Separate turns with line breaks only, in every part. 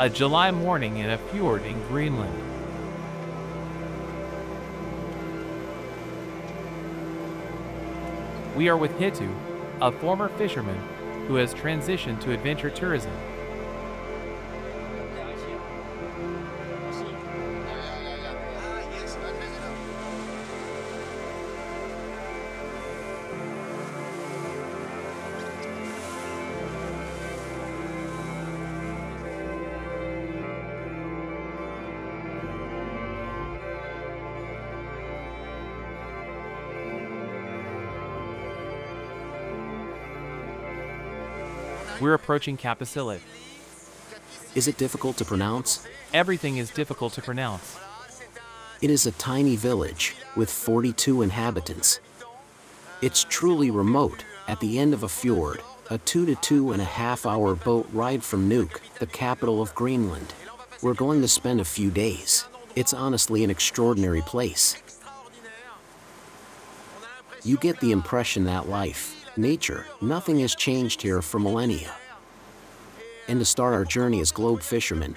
A July morning in a fjord in Greenland. We are with Hitu, a former fisherman who has transitioned to adventure tourism. We're approaching Kapisillit.
Is it difficult to pronounce?
Everything is difficult to pronounce.
It is a tiny village with 42 inhabitants. It's truly remote, at the end of a fjord, a two to two and a half hour boat ride from Nuuk, the capital of Greenland. We're going to spend a few days. It's honestly an extraordinary place. You get the impression that life, nature, nothing has changed here for millennia. And to start our journey as globe fishermen,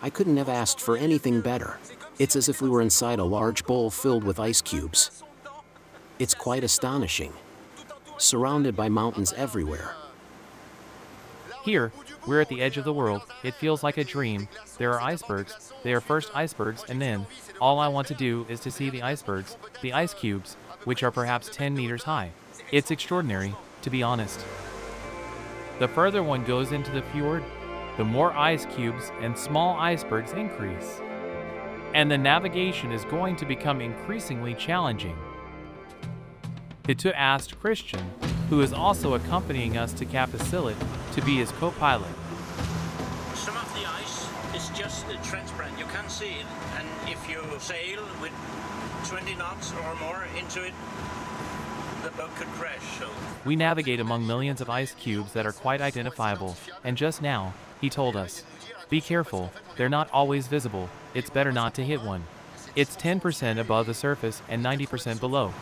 I couldn't have asked for anything better. It's as if we were inside a large bowl filled with ice cubes. It's quite astonishing. Surrounded by mountains everywhere.
Here, we're at the edge of the world. It feels like a dream. There are icebergs. They are first icebergs, and then, all I want to do is to see the icebergs, the ice cubes, which are perhaps 10 meters high. It's extraordinary, to be honest. The further one goes into the fjord, the more ice cubes and small icebergs increase. And the navigation is going to become increasingly challenging. Hitu asked Christian, who is also accompanying us to Kapisillit, to be his co-pilot.
Some of the ice is just transparent. You can't see it. And if you sail with 20 knots or more into it,
We navigate among millions of ice cubes that are quite identifiable, and just now, he told us, Be careful, they're not always visible, it's better not to hit one. It's 10% above the surface and 90% below.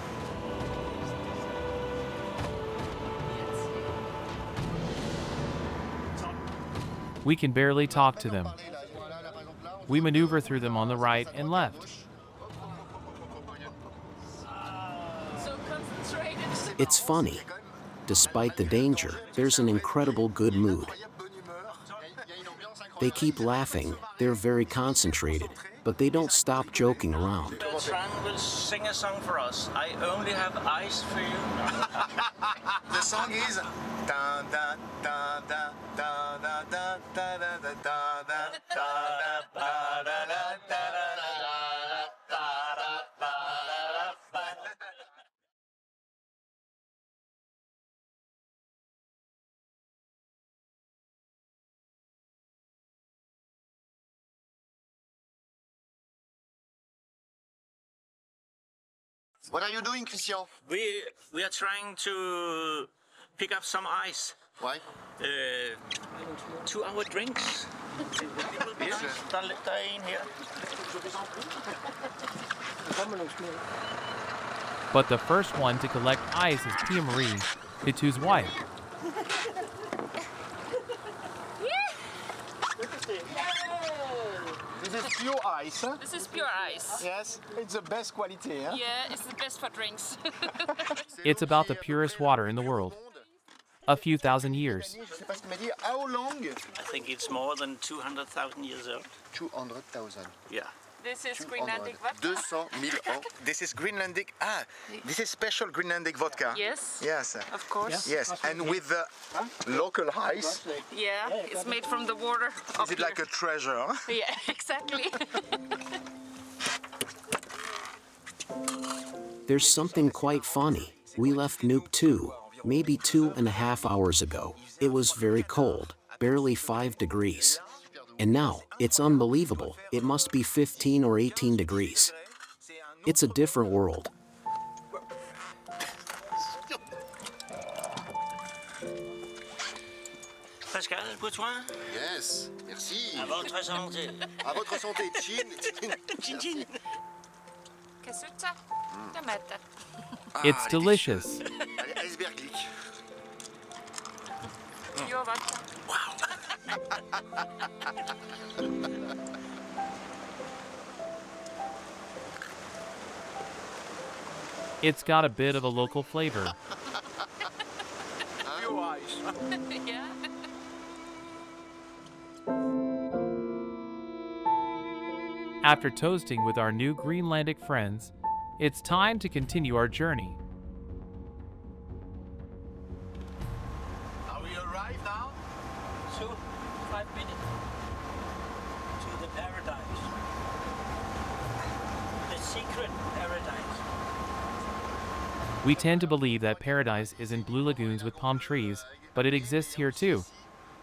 We can barely talk to them. We maneuver through them on the right and left.
So concentrated.
It's funny. Despite the danger, there's an incredible good mood. They keep laughing, they're very concentrated, but they don't stop joking around.
Tran will sing a song for us. I only have eyes for you.
The song is What are you doing, Christian?
We we are trying to pick up some ice
Why?
uh, to our drinks.
Yes.
Der, der er en her.
But the first one to collect ice is Pia Marie, Hitu's wife.
This is pure ice. Huh?
This is pure ice.
Yes, it's the best quality. Huh?
Yeah, it's the best for drinks.
It's about the purest water in the world. A few thousand years.
Je sais pas ce qu'il m'a dit. How long?
I think it's more than 200,000 years old.
200,000.
Yeah.
This is Greenlandic vodka.
200 000 ans. This is Greenlandic. Ah, this is special Greenlandic vodka.
Yes,
Yes.
of course.
Yes, and with the local ice,
Yeah, it's made from the water.
is it like a treasure? Huh?
Yeah, exactly.
There's something quite funny. We left Nuuk 2, maybe two and a half hours ago. It was very cold, barely 5 degrees. And now, it's unbelievable, it must be 15 or 18 degrees. It's a different world.
Pascal, pour toi,
Yes, merci.
à votre santé.
À votre santé, Chin.
Chin chin.
Kasuta, tomate.
Ah, it's delicious.
Allez, iceberg leak.
Pure vodka.
It's got a bit of a local flavor.
Yeah.
After toasting with our new Greenlandic friends, it's time to continue our journey.
We
tend to believe that paradise is in blue lagoons with palm trees, but it exists here too.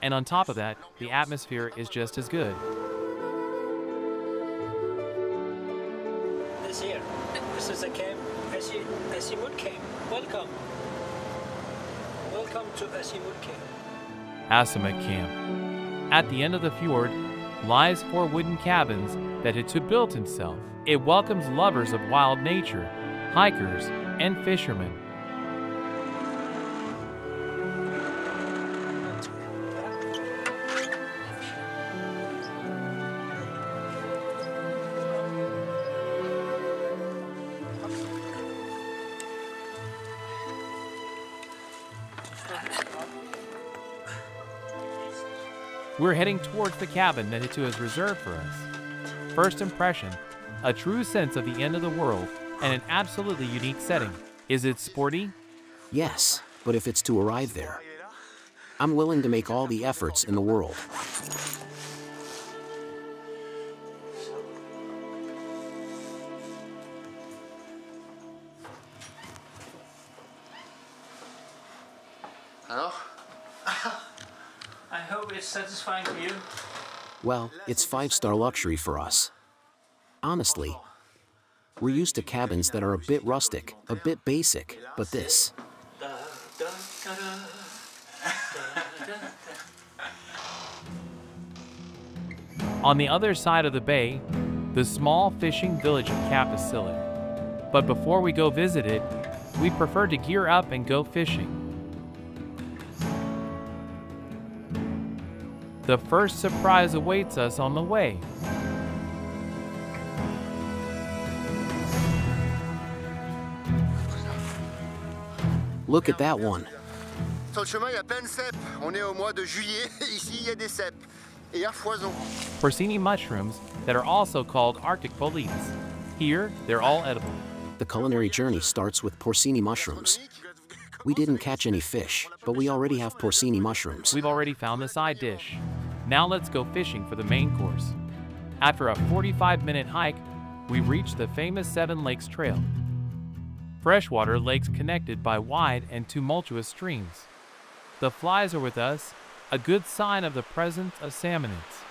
And on top of that, the atmosphere is just as good.
This here. This is a camp. Asi- Asimut camp. Welcome. Welcome to Asimut camp.
Asamek Camp. At the end of the fjord lies four wooden cabins that Hitu built himself. It welcomes lovers of wild nature, hikers, and fishermen. We're heading towards the cabin that Hitu has reserved for us. First impression, a true sense of the end of the world and an absolutely unique setting. Is it sporty?
Yes, but if it's to arrive there, I'm willing to make all the efforts in the world.
Alors
I hope it's satisfying for you.
Well, it's five star luxury for us. Honestly, we're used to cabins that are a bit rustic, a bit basic, but this.
On the other side of the bay, the small fishing village of Kapisillit. But before we go visit it, we prefer to gear up and go fishing. The first surprise awaits us on the way.
Look at that one.
Sur le chemin, il y a plein de cèpes. On est au mois de juillet. Ici, il y a des cèpes. Et à foison.
Porcini mushrooms that are also called Arctic boletes. Here, they're all edible.
The culinary journey starts with porcini mushrooms. We didn't catch any fish, but we already have porcini mushrooms.
We've already found the side dish. Now let's go fishing for the main course. After a 45 minute hike, we reach the famous Seven Lakes Trail. Freshwater lakes connected by wide and tumultuous streams. The flies are with us, a good sign of the presence of salmonids.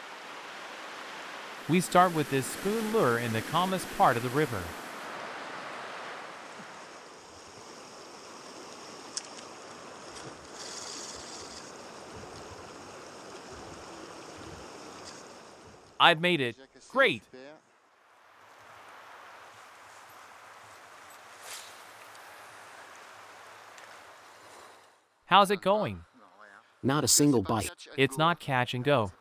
We start with this spoon lure in the calmest part of the river. I've made it. Great. How's it going?
Not a single bite.
It's not catch and go.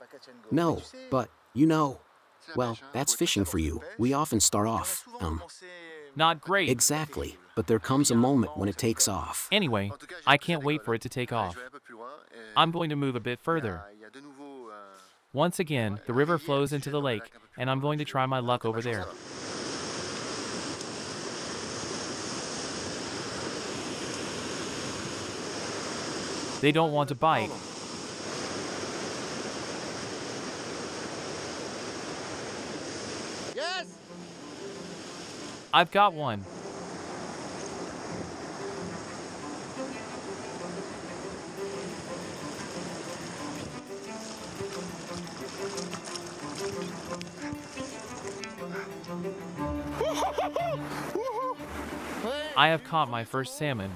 No, but, you know, well, that's fishing for you. We often start off, um,
Not great.
exactly, but there comes a moment when it takes off.
Anyway, I can't wait for it to take off. I'm going to move a bit further. Once again, the river flows into the lake, and I'm going to try my luck over there. They don't want to bite.
Yes!
I've got one. I have caught my first salmon.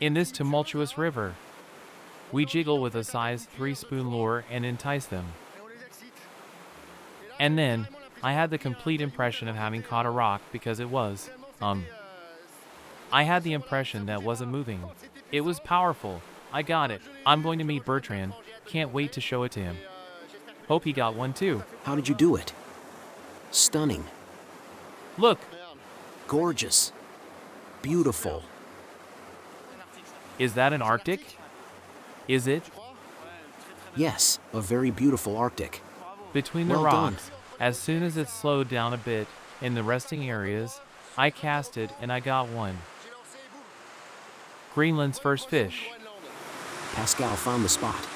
In this tumultuous river, we jiggle with a size 3 spoon lure and entice them. And then, I had the complete impression of having caught a rock because it was, um, I had the impression that wasn't moving. It was powerful. I got it. I'm going to meet Bertrand, Can't wait to show it to him. Hope he got one too.
How did you do it? Stunning.
Look,
Gorgeous. Beautiful.
is that an Arctic? Is it?
Yes, a very beautiful Arctic.
Between the
Well done.
rocks, as soon as it slowed down a bit in the resting areas, I cast it and I got one. Greenland's first fish.
Pascal found the spot.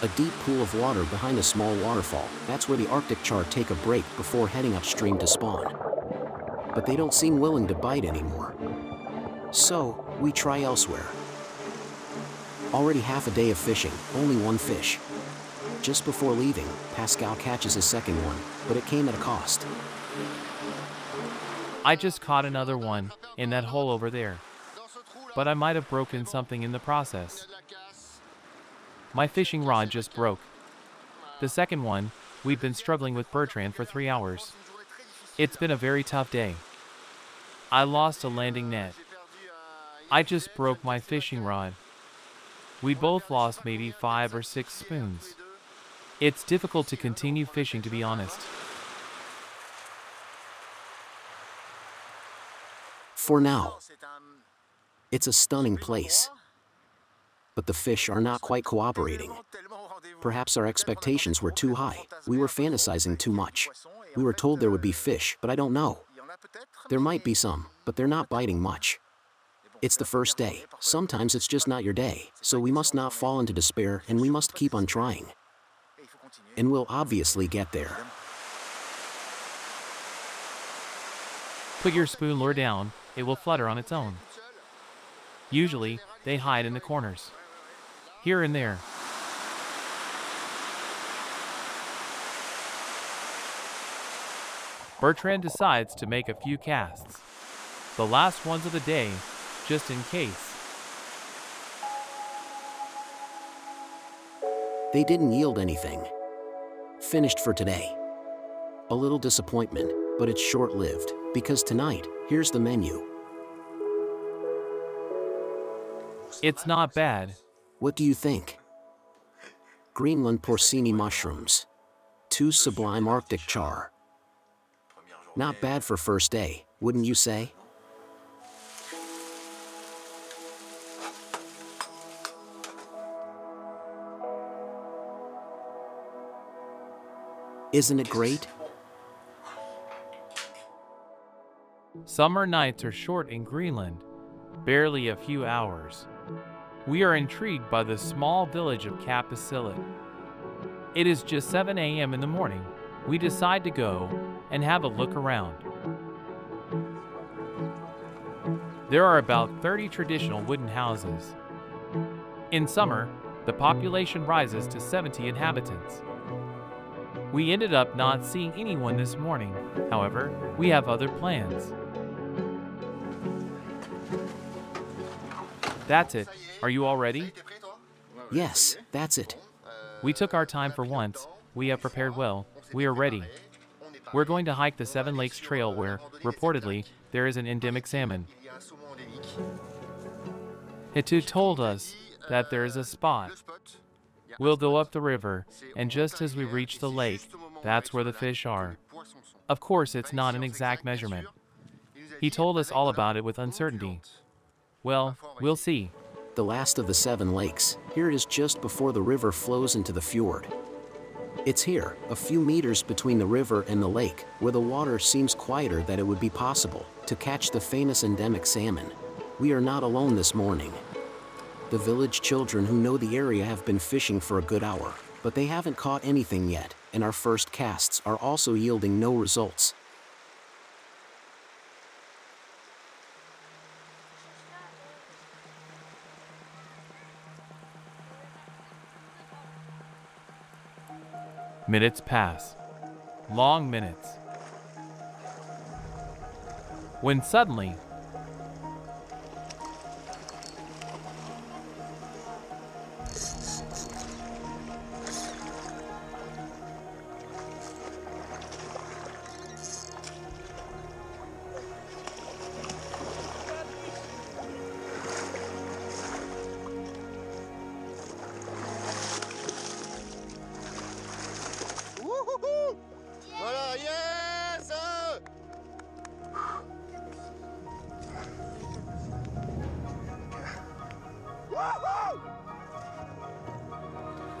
A deep pool of water behind a small waterfall. That's where the Arctic char take a break before heading upstream to spawn. But they don't seem willing to bite anymore. So, we try elsewhere. Already half a day of fishing, only one fish. Just before leaving, Pascal catches his second one, but it came at a cost.
I just caught another one in that hole over there, but I might have broken something in the process. My fishing rod just broke. The second one, we've been struggling with Bertrand for three hours. It's been a very tough day. I lost a landing net. I just broke my fishing rod. We both lost maybe five or six spoons. It's difficult to continue fishing, to be honest.
For now, it's a stunning place. But the fish are not quite cooperating. Perhaps our expectations were too high. We were fantasizing too much. We were told there would be fish, but I don't know. There might be some, but they're not biting much. It's the first day. Sometimes it's just not your day, so we must not fall into despair and we must keep on trying. And we'll obviously get there.
Put your spoon lure down, it will flutter on its own. Usually, they hide in the corners. Here and there. Bertrand decides to make a few casts. The last ones of the day, just in case.
They didn't yield anything. Finished for today. A little disappointment, but it's short lived, because tonight, here's the menu.
It's not bad.
What do you think? Greenland porcini mushrooms. Two sublime Arctic char. Not bad for first day, wouldn't you say? Isn't it great?
Summer nights are short in Greenland, barely a few hours. We are intrigued by the small village of Kapisillit. It is just 7 a.m. in the morning. We decide to go and have a look around. There are about 30 traditional wooden houses. In summer, the population rises to 70 inhabitants. We ended up not seeing anyone this morning. However, we have other plans. That's it. Are you all ready?
Yes, that's it.
We took our time for once. We have prepared well. We are ready. We're going to hike the Seven Lakes Trail where, reportedly, there is an endemic salmon. Hitu told us that there is a spot. We'll go up the river, and just as we reach the lake, that's where the fish are. Of course, it's not an exact measurement. He told us all about it with uncertainty. Well, we'll see.
The last of the seven lakes. Here is just before the river flows into the fjord. It's here, a few meters between the river and the lake, where the water seems quieter that it would be possible to catch the famous endemic salmon. We are not alone this morning. The village children who know the area have been fishing for a good hour, but they haven't caught anything yet, and our first casts are also yielding no results.
Minutes pass. Long minutes. When suddenly,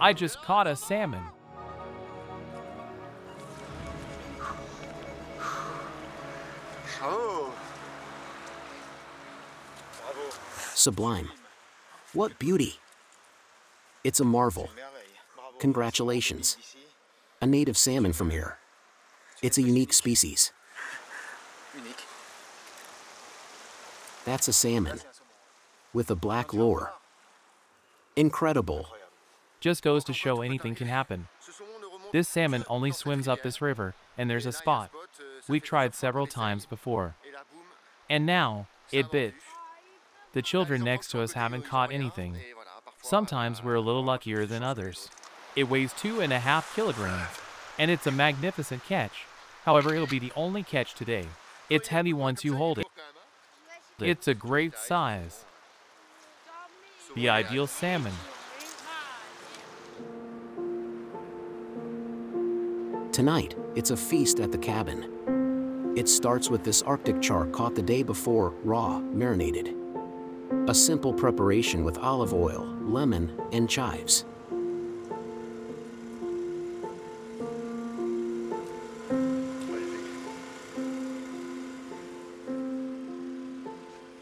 I just caught a salmon.
Oh,
Sublime. What beauty! It's a marvel. Congratulations. A native salmon from here. It's a unique species. That's a salmon
C'est un saumon.
with a black lure. Incredible.
Just goes to show anything can happen. This salmon only swims up this river, and there's a spot. We've tried several times before. And now, it bit. The children next to us haven't caught anything. Sometimes we're a little luckier than others. It weighs two and a half kilograms, and it's a magnificent catch. However, it'll be the only catch today. It's heavy once you hold it. It's a great size. The ideal salmon.
Tonight, it's a feast at the cabin. It starts with this Arctic char caught the day before, raw, marinated. A simple preparation with olive oil, lemon, and chives.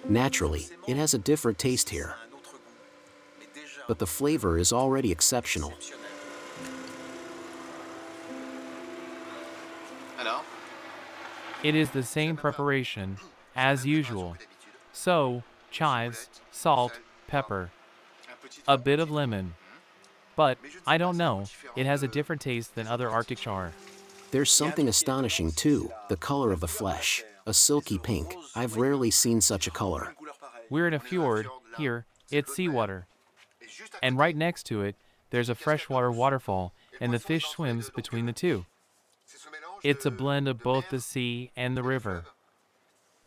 Naturally, it has a different taste here, but the flavor is already exceptional.
It is the same preparation as usual. So, chives, salt, pepper, a bit of lemon. But, I don't know, it has a different taste than other Arctic char.
There's something astonishing too the color of the flesh. A silky pink. I've rarely seen such a color.
We're in a fjord, here, it's seawater.
Et juste à
And right next to it, there's a freshwater waterfall, and the fish swims between the two. It's a blend of both the sea and the river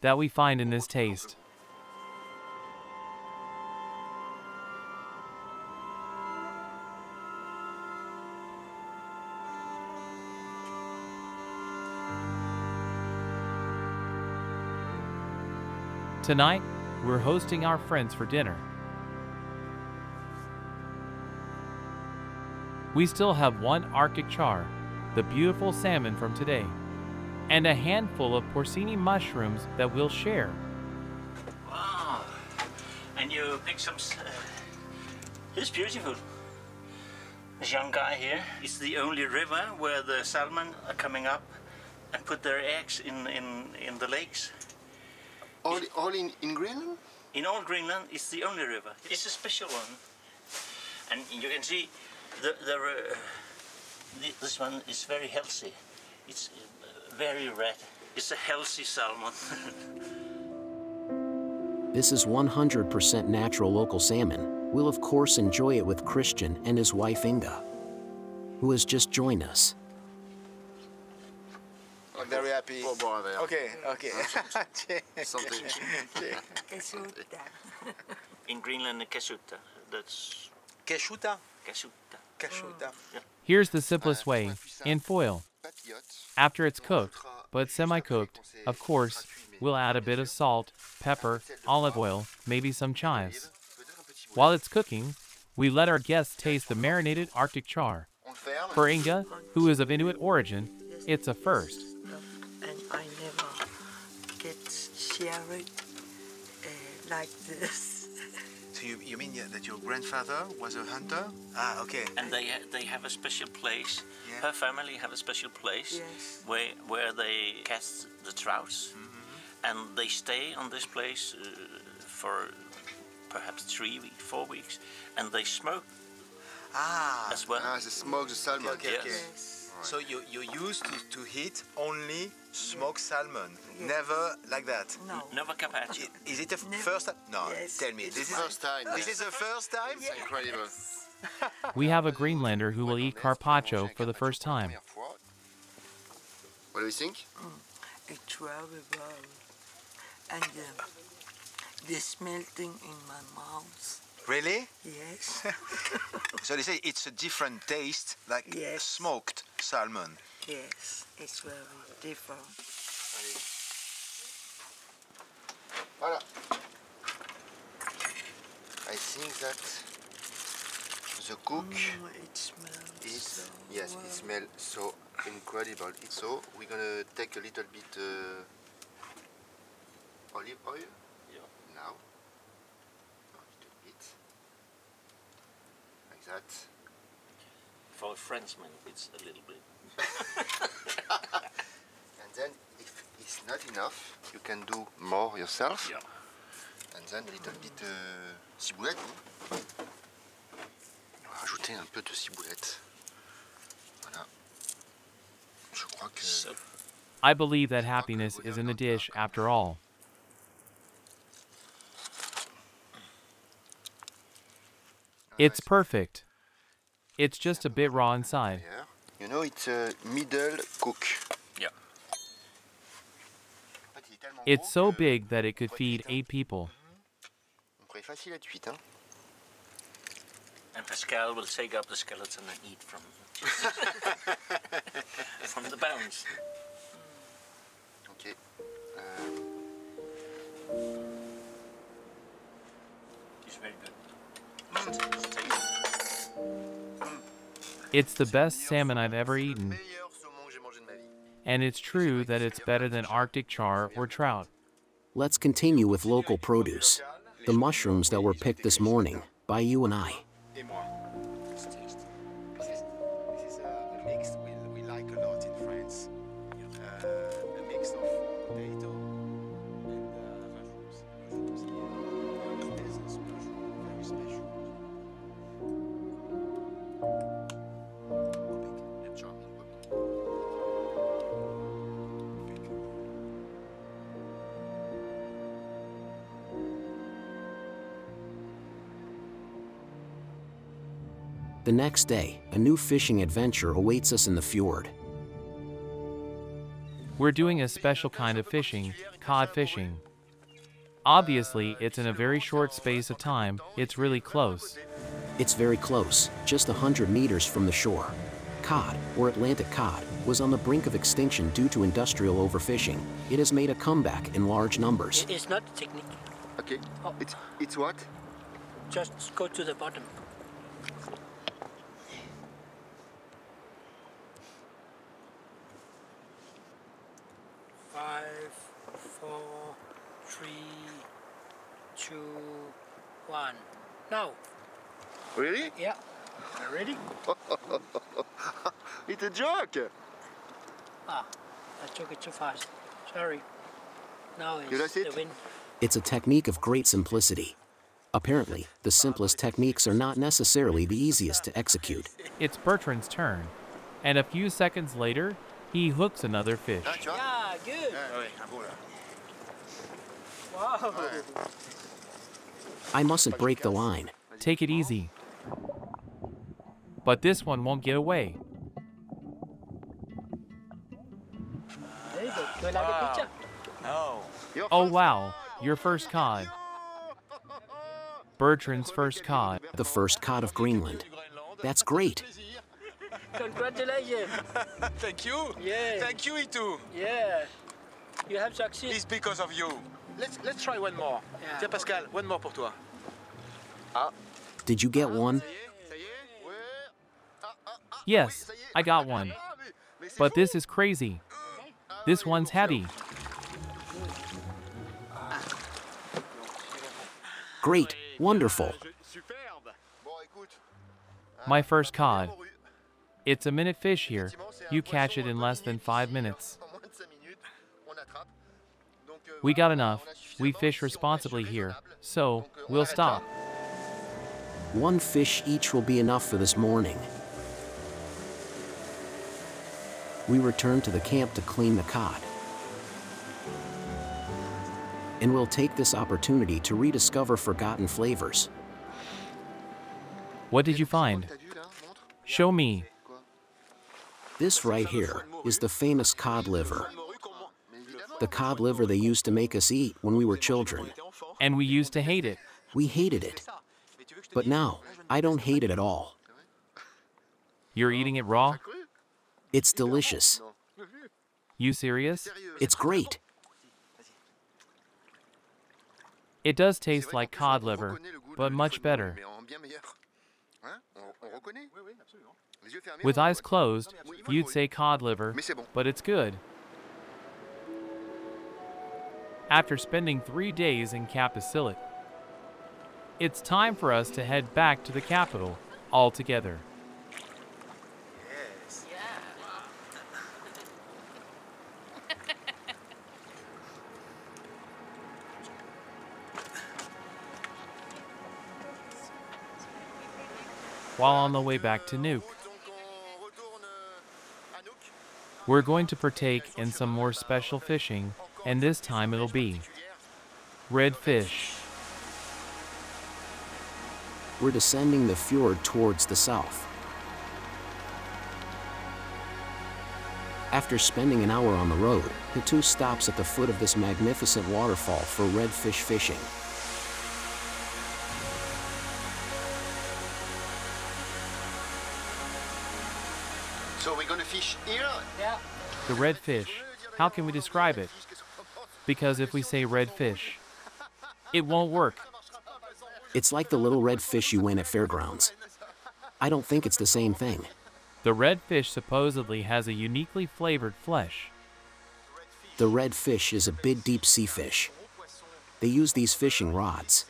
that we find in this taste. Tonight, we're hosting our friends for dinner. We still have one Arctic char, the beautiful salmon from today, and a handful of porcini mushrooms that we'll share.
Wow. And you pick some. s- Uh, it's beautiful. This young guy here is the only river where the salmon are coming up and put their eggs in, in, in the lakes.
All, all in, in Greenland?
In all Greenland, it's the only river. It's a special one. And you can see the, the, uh, the, this one is very healthy. It's uh, very red. It's a healthy salmon.
This is 100% natural local salmon. We'll of course enjoy it with Christian and his wife Inga, who has just joined us.
I'm very happy.
Pour boire un verre.
Okay, okay.
Santé.
in Greenland, kasuta. That's
Keshuta?
kasuta.
Keshuta.
Here's the simplest way in foil. After it's cooked, but semi cooked, of course, we'll add a bit of salt, pepper, olive oil, maybe some chives. While it's cooking, we let our guests taste the marinated Arctic char. For Inga, who is of Inuit origin, it's a first.
and I never get shared uh, like this.
So you, you mean that your grandfather was a hunter? Ah, okay.
And they they have a special place.
Yeah.
Her family have a special place
Yes.
where where they catch the trouts, and they stay on this place uh, for perhaps three weeks, four weeks, and they smoke
Ah,
as well.
Ah, c'est smoked salmon.
okay, okay.
Yes.
So you, you used to, to eat only smoked salmon, never like that.
No.
Never carpaccio.
Is it the
Never.
first time? No,
Yes.
tell me.
It's
This is, the
First time.
this is the first time?
C'est incredible.
We have a Greenlander who will eat carpaccio for the first time.
What do you think?
It's very well. And uh, the smelting in my mouth.
Really?
Yes.
So they say it's a different taste, like
Yes.
smoked salmon.
yes. It's very different.
Voilà. I think that the cook
Oh, it smells
is
so
yes,
well.
it smells so incredible. It's so we're gonna take a little bit uh, olive oil.
Yeah.
Now. A little bit. Like that.
For a Frenchman, it's a little bit.
And then if it's not enough, you can do more yourself.
Yeah.
And then a little bit euh, ciboulette. hein. On va rajouter un peu de ciboulette. Voilà. Je crois que
I believe that happiness is in the dish after all. It's perfect. It's just a bit raw inside.
Yeah. You know, it's a middle cook.
yeah.
En fait, il est tellement
It's so big that it could feed eight people.
On pourrait facile être 8. Hein.
And Pascal will take up the skeleton and eat from from the bones.
Ok. Euh,
It's very good. Just taste it.
It's the best salmon I've ever eaten,
meilleur saumon que j'ai mangé de ma vie.
and it's true that it's better than Arctic char or trout.
Let's continue with local produce. The mushrooms that were picked this morning by you and I.
Et moi. This is, this is a, a mix we, we like a lot in France. Uh, a mix of potato
The next day, a new fishing adventure awaits us in the fjord.
We're doing a special kind of fishing, cod fishing. Obviously, it's in a very short space of time, it's really close.
It's very close, just a hundred meters from the shore. Cod, or Atlantic cod, was on the brink of extinction due to industrial overfishing. It has made a comeback in large numbers.
It is not technique.
Okay.
Oh.
It's, it's what?
Just go to the bottom. Five, four, three, two, one. Now,
Really?
yeah. Are you ready?
It's a joke!
Ah, I took it too fast. Sorry. Now
You
it's
lost
the
it?
wind.
It's a technique of great simplicity. Apparently, the simplest techniques are not necessarily the easiest to execute.
It's Bertrand's turn, and a few seconds later, he hooks another fish.
Ah, tu vois?
Yeah, good.
Ouais, un beau.
Wow.
I mustn't break the line.
Take it easy. But this one won't get away.
Do you like the picture?
Your
Oh wow, your first cod. Bertrand's first cod.
The first cod of Greenland. That's great.
Congratulations.
Thank you.
Yeah.
Thank you, Itu.
Yeah. You have succeeded.
It's because of you. Let's let's try one more.
Yeah,
Tiens, Pascal, one more pour toi. Ah.
Did you get one?
Ça y est? Ça y est? Ouais. Ah, ah, ah,
Yes,
oui, ça y est.
I got one.
Mais- mais c'est
But this is crazy. This one's heavy.
Great. Wonderful.
Superbe.
Bon, écoute.
My first cod. It's a minute fish here.
Effectivement, c'est un
You catch it in less than five minutes.
En moins de cinq minutes, on attrape. Donc,
We got enough. We fish
Ici, on pêche
responsibly here. So, we'll stop.
One fish each will be enough for this morning. We return to the camp to clean the cod. And we'll take this opportunity to rediscover forgotten flavors.
What did you find?
T'as vu, là Montre.
Show me.
This right here is the famous cod liver.
Morue qu'on man-
Mais évidemment.
The cod liver they used to make us eat when we were children.
And we used to hate it.
We hated it.
Ça. Mais tu veux que je te
But now, I don't hate it at all.
You're eating it raw?
It's delicious.
You serious?
It's great.
It does taste like cod liver,
reconnaît le goût
but much better.
mais en bien meilleur. Hein on, on reconnaît Oui, oui, absolument. Les yeux fermés,
With eyes closed, you'd say cod liver,
Mais c'est bon.
but it's good. After spending three days in Kapisillit, it's time for us to head back to the capital all While on the way back to Nuuk. we're going to partake in some more special fishing, and this time it'll be red fish.
We're descending the fjord towards the south. After spending an hour on the road, the two stops at the foot of this magnificent waterfall for redfish fishing.
The red fish, how can we describe it? Because if we say red fish, it won't work.
It's like the little red fish you win at fairgrounds. I don't think it's the same thing.
The red fish supposedly has a uniquely flavored flesh.
The red fish is a big deep sea fish. They use these fishing rods.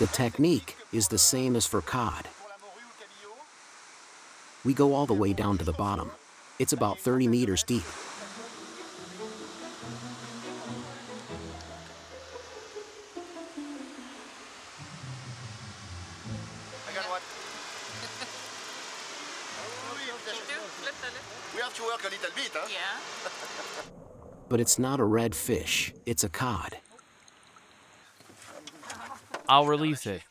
The technique is the same as for cod. We go all the way down to the bottom. It's about 30 meters deep.
I got what? We have to work a little bit, huh?
Yeah.
But it's not a red fish, it's a cod.
I'll release it.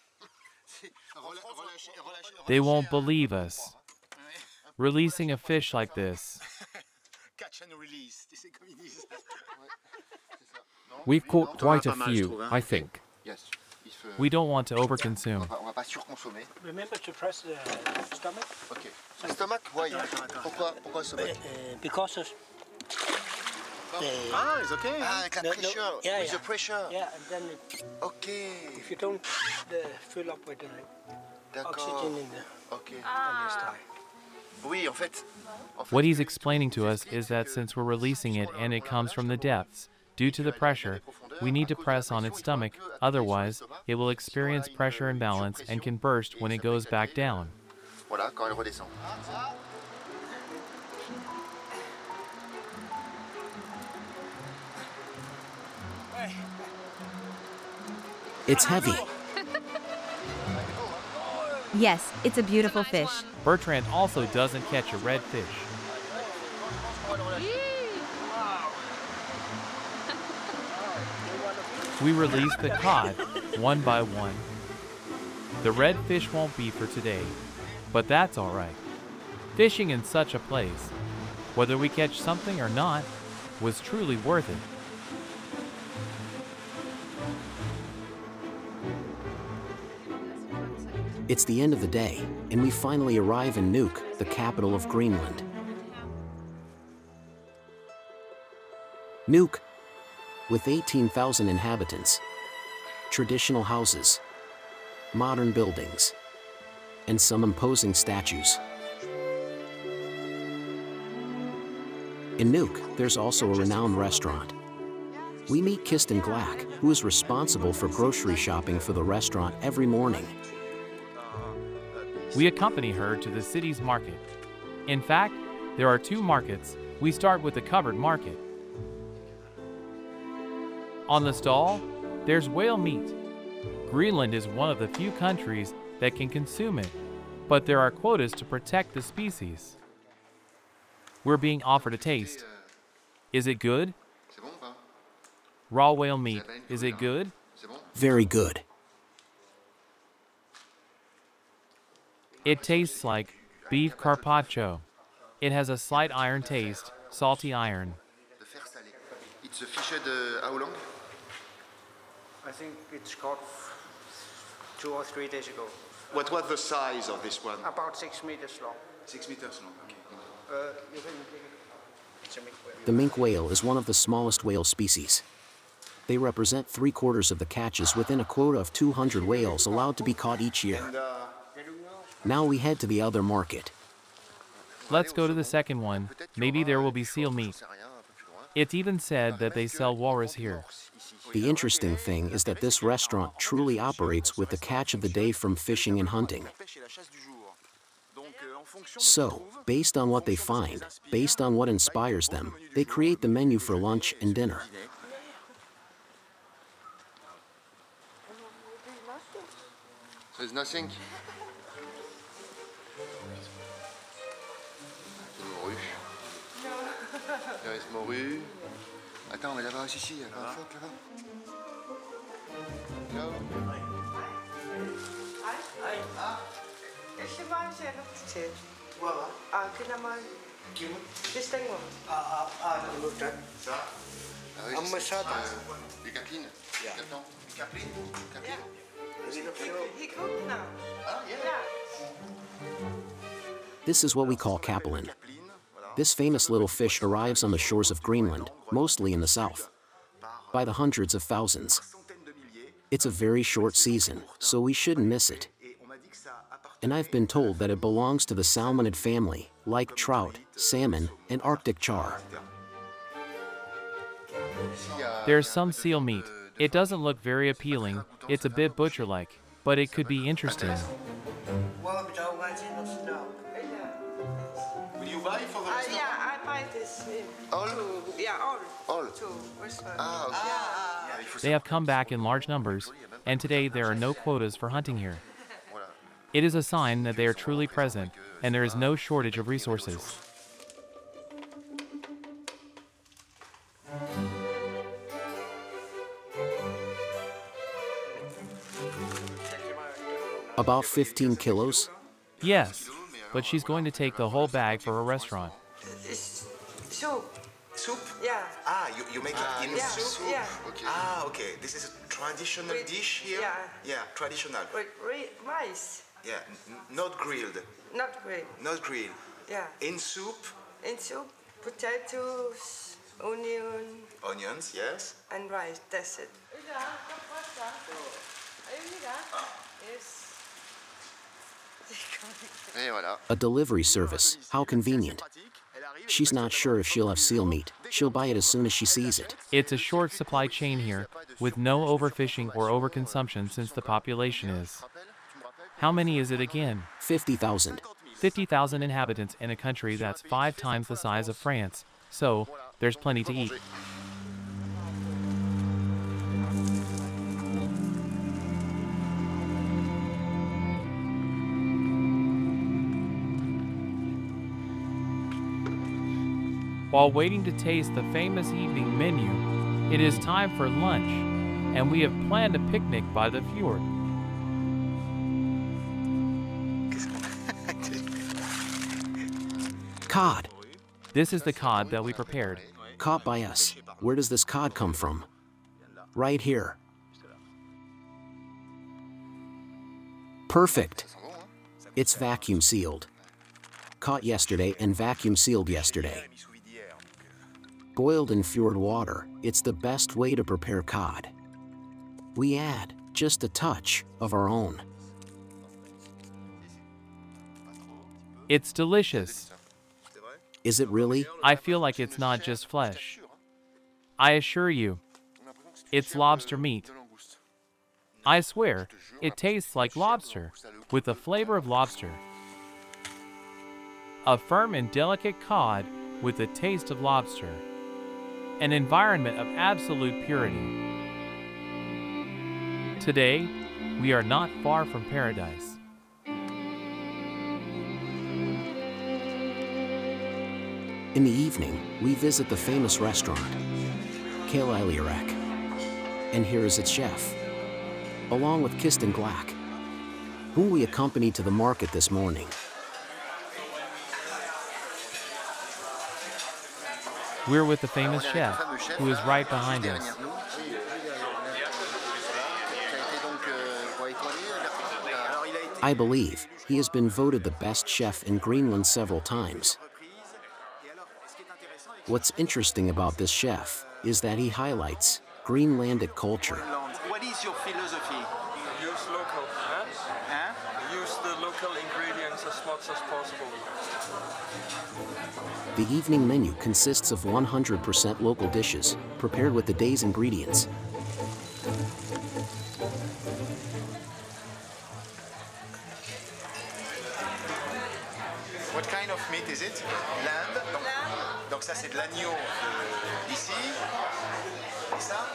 They won't believe us. Releasing a fish like this.
Catch and release. C'est comme ils disent.
We've caught quite a few, I think.
Yes. Il faut-
We don't want to
On
overconsume.
va, on va pas surconsommer.
Remember to press the stomach
Ok. Le why? Pourquoi, pourquoi le stomac?
uh, because of the
Ah, it's okay. Ah, avec la
No, no,
pressure.
yeah,
with
yeah.
the pressure.
yeah, and then it,
Ok.
if you don't the, fill up with the oxygen in the
Ok.
then it's
Ah.
die.
Oui, en fait. en fait,
What he's explaining to us is that since we're releasing it and it comes from the depths, due to the pressure, we need to press on its stomach, otherwise, it will experience pressure imbalance and can burst when it goes back down.
Voilà, quand elle.
It's heavy.
Yes, it's a beautiful fish.
Bertrand also doesn't catch a red fish. We release the cod one by one. The red fish won't be for today, but that's all right. Fishing in such a place, whether we catch something or not, was truly worth it.
It's the end of the day, and we finally arrive in Nuuk, the capital of Greenland. Nuuk, with 18,000 inhabitants, traditional houses, modern buildings, and some imposing statues. In Nuuk, there's also a renowned restaurant. We meet Kirsten Glack, who is responsible for grocery shopping for the restaurant every morning.
We accompany her to the city's market. In fact, there are two markets. We start with the covered market. On the stall, there's whale meat. Greenland is one of the few countries that can consume it, but there are quotas to protect the species. We're being offered a taste. Is it good? Raw whale meat, is it good?
Very good.
It tastes like beef carpaccio. It has a slight iron taste, salty iron.
De fer salé. It's a fish de how long?
I think it's caught two or three days ago.
What was the size of this one?
About six meters long.
Six meters long. Okay.
Uh, you can take it.
The minke whale is one of the smallest whale species. They represent three quarters of the catches within a quota of 200 whales allowed to be caught each year. Now we head to the other market.
Let's go to the second one. Maybe there will be seal meat. It's even said that they sell walrus here.
The interesting thing is that this restaurant truly operates with the catch of the day from fishing and hunting. So, based on what they find, based on what inspires them, they create the menu for lunch and dinner.
There's nothing. There is morue. Attends, mais là-bas, si, si, il y a pas un phoque là-bas. Là.
Este var siya na picture. Wala. Ah, kinaman. This thing one. Ah, ah, ah, look at.
Ça ah oui,
Un
c'est-
machado.
euh, Des caplines. Maintenant. Des caplines. Caplines.
He cooked now.
Ah, yeah.
Yeah.
This is what we call capelin. This famous little fish arrives on the shores of Greenland, mostly in the south, by the hundreds of thousands. It's a very short season, so we shouldn't miss it. And I've been told that it belongs to the salmonid family, like trout, salmon, and Arctic char.
There's some seal meat. It doesn't look very appealing. It's a bit butcher-like, but it could be interesting.
I
buy
this.
All?
two- Yeah, all.
All?
Two.
Ah, ok.
Yeah.
They have come back in large numbers, and today there are no quotas for hunting here. It is a sign that they are truly present, and there is no shortage of resources.
About 15 kilos?
Yes, but she's going to take the whole bag for a restaurant.
It's soup.
Soup?
Yeah.
Ah, you, you make
Ah,
it in
yeah,
soup?
yeah.
Ah, okay. This is a traditional
With-
dish here?
yeah.
Yeah, traditional.
With rice.
Yeah, n- n- not grilled.
Not grilled.
Not grilled.
Yeah.
In soup,
In soup, potatoes, onion,
onions, yes.
and rice. That's it.
A delivery service. How convenient. She's not sure if she'll have seal meat. She'll buy it as soon as she sees it.
It's a short supply chain here, with no overfishing or overconsumption since the population is. How many is it again?
50,000.
50,000 inhabitants in a country that's five times the size of France, so there's plenty to eat. While waiting to taste the famous evening menu, it is time for lunch, and we have planned a picnic by the fjord.
Cod.
This is the cod that we prepared.
Caught by us. Where does this cod come from? Right here. Perfect. It's vacuum sealed. Caught yesterday and vacuum sealed yesterday. Boiled in fjord water, it's the best way to prepare cod. We add just a touch of our own.
It's delicious.
Is it really?
I feel like it's not just flesh. I assure you, it's lobster meat. I swear, it tastes like lobster, with the flavor of lobster. A firm and delicate cod with the taste of lobster. An environment of absolute purity. Today, we are not far from paradise.
In the evening, we visit the famous restaurant, Kale. And here is its chef, along with Kisten Glack, whom we accompanied to the market this morning.
We're with the famous chef, who is right behind us.
I believe he has been voted the best chef in Greenland several times. What's interesting about this chef is that he highlights Greenlandic culture.
What is your philosophy?
Use local, huh? Use the local ingredients as much as possible.
The evening menu consists of 100% local dishes, prepared with the day's ingredients.
What kind of meat is it? Lamb. Donc, donc ça c'est de l'agneau de- d'ici. Et ça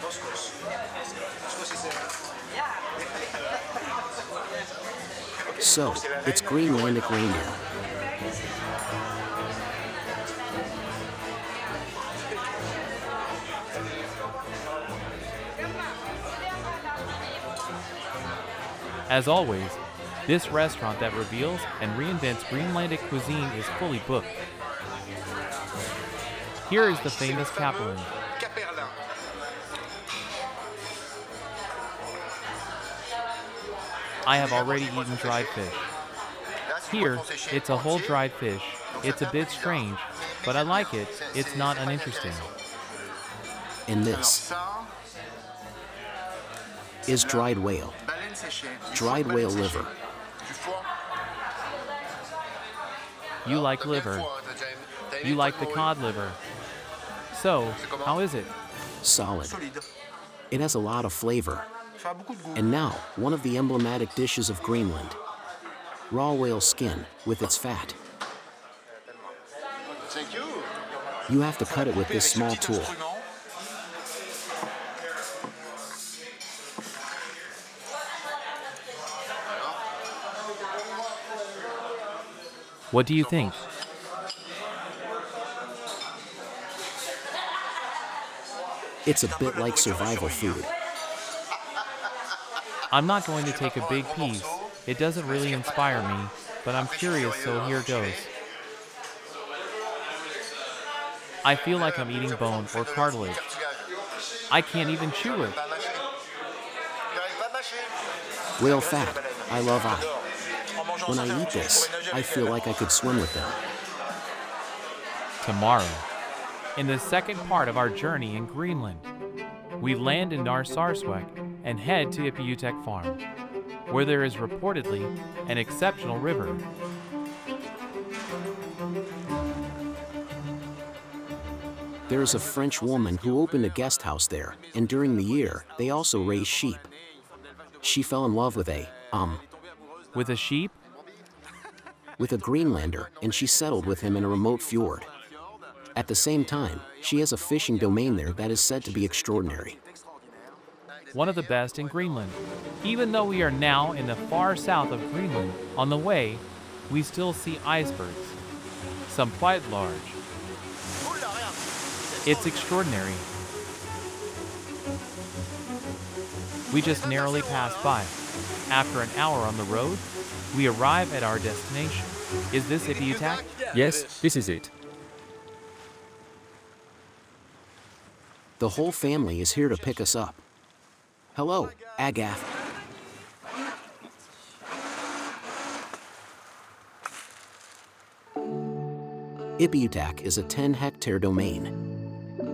Couscous. Couscous is
So, it's green Greenlandic reindeer.
As always, this restaurant that reveals and reinvents Greenlandic cuisine is fully booked. Here is the famous
capelin.
I have already eaten dried fish. Here, it's a whole dried fish. It's a bit strange, but I like it. It's not uninteresting.
And this is dried whale.
Baleine séchée. Du
Dried whale liver.
séchée. Du foie.
You like liver. You like the cod liver. So, how is it?
Solid. It has a lot of flavor.
Ça a beaucoup de goût.
And now, one of the emblematic dishes of Greenland raw whale skin with its fat.
Thank you.
You have to cut it with this small tool.
What do you think?
It's a bit like survival food.
I'm not going to take a big piece. It doesn't really inspire me, but I'm curious, so here goes. I feel like I'm eating bone or cartilage. I can't even chew it.
Whale fat. I love eye. When I eat this, I feel like I could swim with them.
Tomorrow, in the second part of our journey in Greenland, we land in Narsarsuaq and head to Ipiutak Farm, where there is reportedly an exceptional river.
There's a French woman who opened a guest house there, and during the year, they also raise sheep. She fell in love with a, um,
With a sheep?
with a Greenlander, and she settled with him in a remote fjord. At the same time, she has a fishing domain there that is said to be extraordinary.
one of the best in Greenland. Even though we are now in the far south of Greenland, on the way, we still see icebergs, some quite large. It's extraordinary. We just narrowly passed by. After an hour on the road, we arrive at our destination. Is this Ipiutak?
Yes, this is it.
The whole family is here to pick us up. Hello, Agath. Ipiutak is a 10 hectare domain.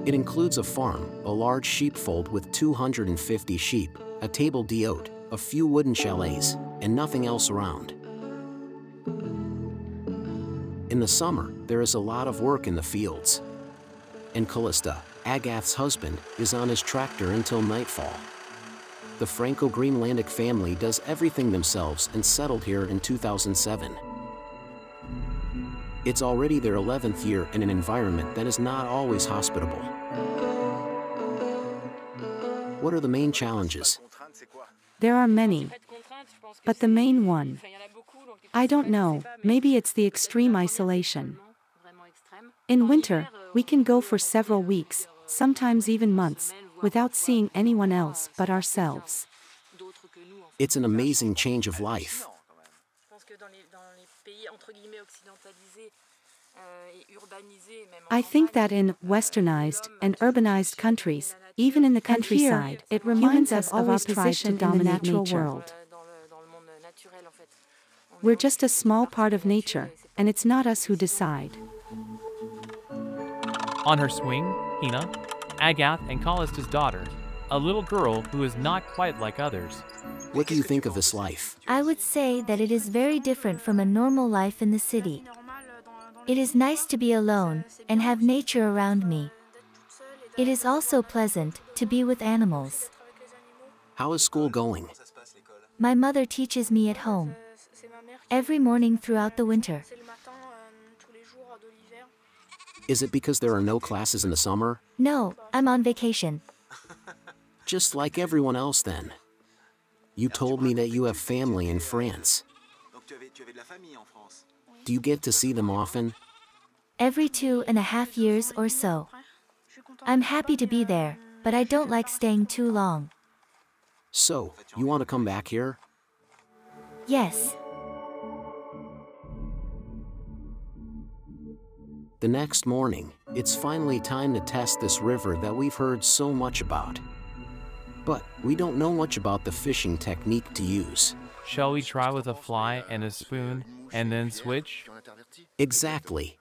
It includes a farm, a large sheepfold with 250 sheep, a table d'hôte, a few wooden chalets, and nothing else around. In the summer, there is a lot of work in the fields. And Callista, Agath's husband, is on his tractor until nightfall. The Franco Greenlandic family does everything themselves and settled here in 2007. It's already their 11th year in an environment that is not always hospitable. What are the main challenges?
There are many. But the main one. I don't know, maybe it's the extreme isolation. In winter, we can go for several weeks, sometimes even months, without seeing anyone else but ourselves.
It's an amazing change of life.
I think that in westernized and urbanized countries, even in the countryside, it reminds us of our position in the natural world. We're just a small part of nature, and it's not us who decide.
On her swing, Hina, Agath, and Callista's daughter, a little girl who is not quite like others.
What do you think of this life?
I would say that it is very different from a normal life in the city. It is nice to be alone and have nature around me. It is also pleasant to be with animals.
How is school going?
My mother teaches me at home. Every morning throughout the winter.
Is it because there are no classes in the summer?
No, I'm on vacation.
Just like everyone else then. You told me that you have family in France. Do you get to see them often?
Every two and a half years or so. I'm happy to be there, but I don't like staying too long.
So, you want to come back here?
Yes.
The next morning, it's finally time to test this river that we've heard so much about. But we don't know much about the fishing technique to use.
Shall we try with a fly and a spoon and then switch?
Exactly.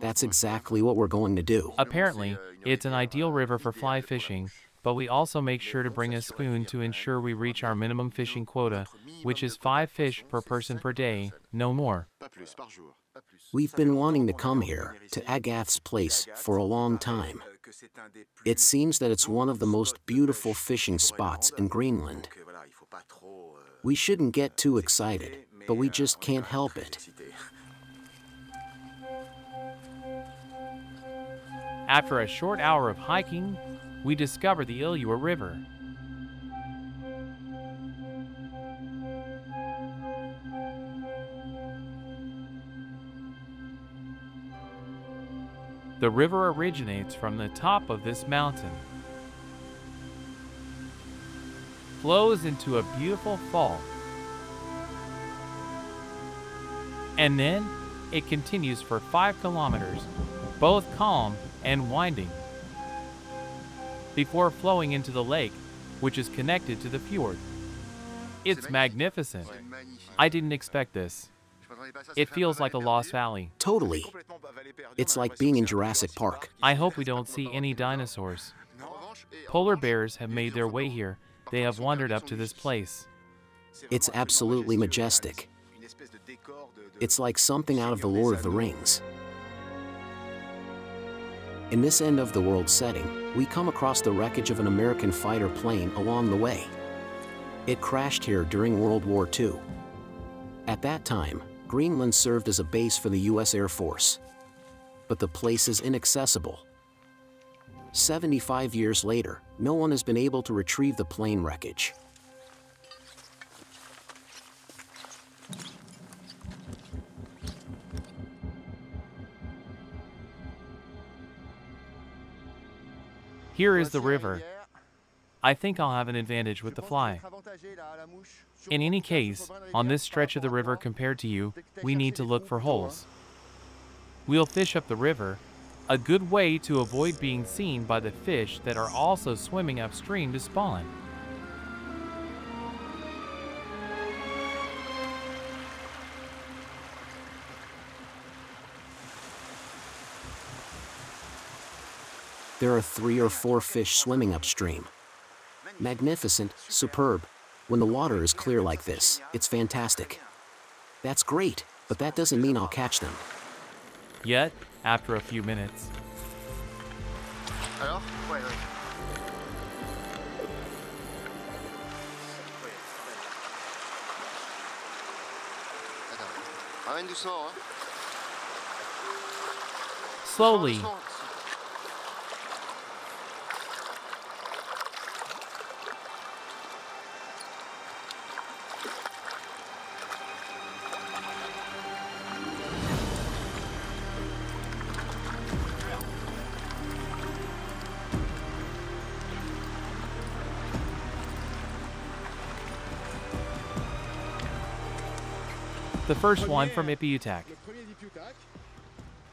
That's exactly what we're going to do.
Apparently, it's an ideal river for fly fishing, but we also make sure to bring a spoon to ensure we reach our minimum fishing quota, which is five fish per person per day, no more.
We've been wanting to come here, to Agath's place, for a long time. It seems that it's one of the most beautiful fishing spots in Greenland. We shouldn't get too excited, but we just can't help it.
After a short hour of hiking, we discover the Ilua River. The river originates from the top of this mountain, flows into a beautiful fall, and then it continues for 5 kilometers, both calm and winding, before flowing into the lake, which is connected to the fjord. It's magnificent. I didn't expect this. It feels like a lost valley.
Totally. It's like being in Jurassic Park.
I hope we don't see any dinosaurs. Polar bears have made their way here. They have wandered up to this place.
It's absolutely majestic. It's like something out of The Lord of the Rings. In this end of the world setting, we come across the wreckage of an American fighter plane along the way. It crashed here during World War II. At that time, Greenland served as a base for the U.S. Air Force. But the place is inaccessible. 75 years later, no one has been able to retrieve the plane wreckage.
Here is the river. I think I'll have an advantage with the fly. In any case, on this stretch of the river compared to you, we need to look for holes. We'll fish up the river, a good way to avoid being seen by the fish that are also swimming upstream to spawn.
There are three or four fish swimming upstream. Magnificent, superb. When the water is clear like this, it's fantastic. That's great, but that doesn't mean I'll catch them.
Yet, after a few minutes,
Alors Ouais, ouais. Attends. Ramène doucement, hein.
slowly, first one from Ipiutak.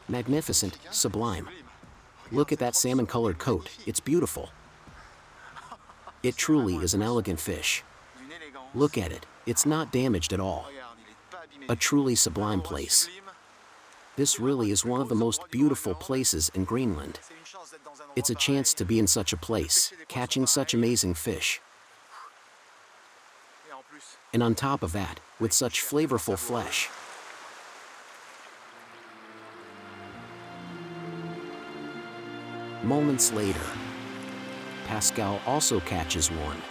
Magnificent, sublime. Look at that salmon-colored coat. It's beautiful. It truly is an elegant fish. Look at it. It's not damaged at all. A truly sublime place. This really is one of the most beautiful places in Greenland. It's a chance to be in such a place, catching such amazing fish. And on top of that, with such flavorful flesh. Moments later, Pascal also catches one.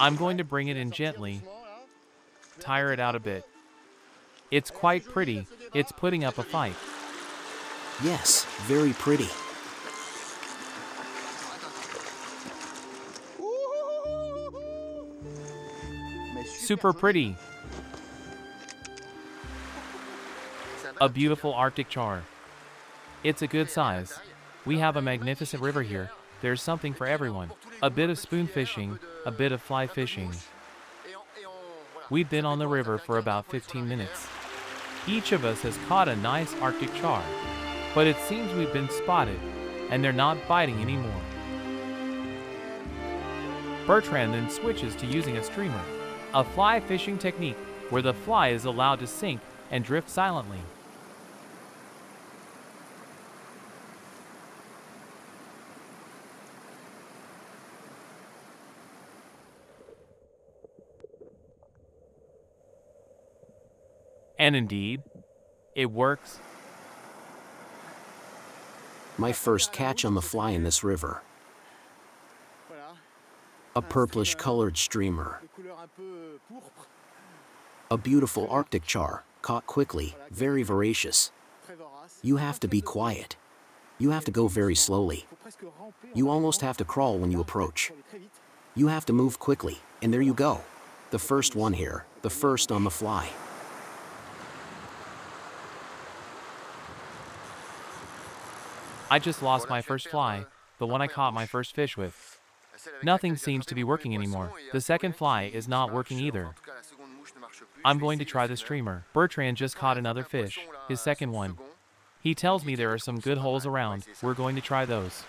I'm going to bring it in gently, tire it out a bit. It's quite pretty, it's putting up a fight.
Yes, very pretty.
Super pretty. A beautiful Arctic char. It's a good size. We have a magnificent river here. There's something for everyone. A bit of spoon fishing, a bit of fly fishing. We've been on the river for about 15 minutes. Each of us has caught a nice Arctic char, but it seems we've been spotted, and they're not biting anymore. Bertrand then switches to using a streamer, a fly fishing technique where the fly is allowed to sink and drift silently. And indeed, it works.
My first catch on the fly in this river. A purplish colored streamer. A beautiful Arctic char, caught quickly, very voracious. You have to be quiet. You have to go very slowly. You almost have to crawl when you approach. You have to move quickly, and there you go. The first one here, the first on the fly.
I just lost my first fly, the one I caught my first fish with. Nothing seems to be working anymore. The second fly is not working either. I'm going to try the streamer. Bertrand just caught another fish, his second one. He tells me there are some good holes around. We're going to try those.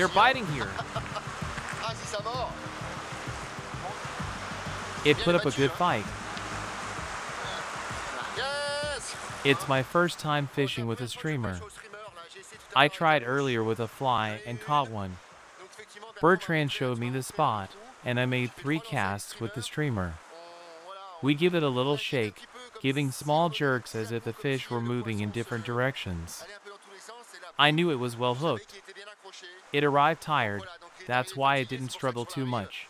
They're biting here. It put up a good fight. It's my first time fishing with a streamer. I tried earlier with a fly and caught one. Bertrand showed me the spot, and I made three casts with the streamer. We give it a little shake, giving small jerks as if the fish were moving in different directions. I knew it was well hooked. It arrived tired, that's why it didn't struggle too much.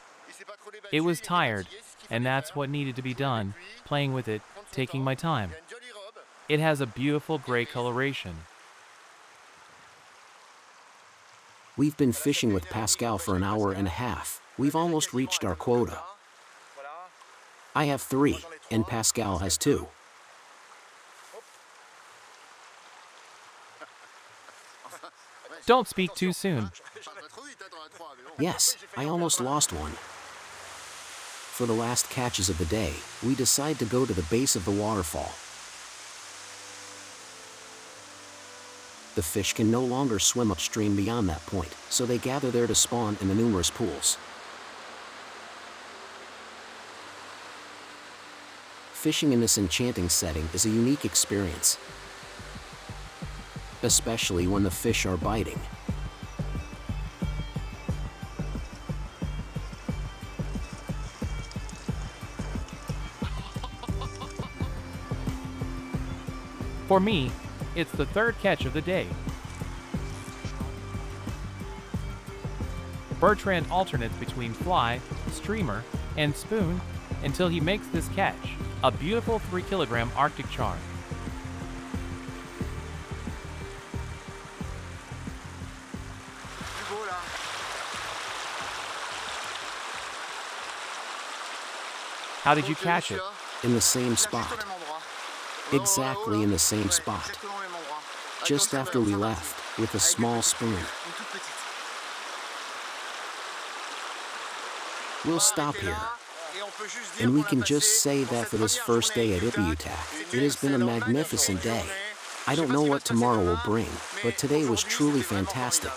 It was tired, and that's what needed to be done, playing with it, taking my time. It has a beautiful gray coloration.
We've been fishing with Pascal for an hour and a half. We've almost reached our quota. I have three, and Pascal has two.
Don't speak too soon.
Yes, I almost lost one. For the last catches of the day, we decide to go to the base of the waterfall. The fish can no longer swim upstream beyond that point, so they gather there to spawn in the numerous pools. Fishing in this enchanting setting is a unique experience, especially when the fish are biting.
For me, it's the third catch of the day. Bertrand alternates between fly, streamer, and spoon until he makes this catch, a beautiful 3 kilogram Arctic char. How did you catch it?
In the same spot. Exactly in the same spot. Just after we left, with a small spoon. We'll stop here. And we can just say that for this first day at Ipiutak, it has been a magnificent day. I don't know what tomorrow will bring, but today was truly fantastic.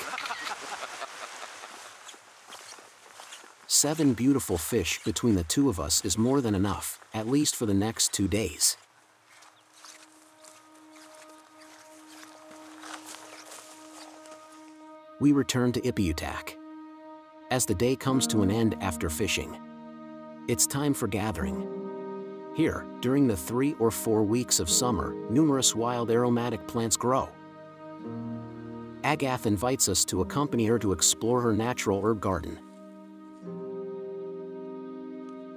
Seven beautiful fish between the two of us is more than enough, at least for the next two days. We return to Ipiutak. As the day comes to an end after fishing, it's time for gathering. Here, during the three or four weeks of summer, numerous wild aromatic plants grow. Agath invites us to accompany her to explore her natural herb garden.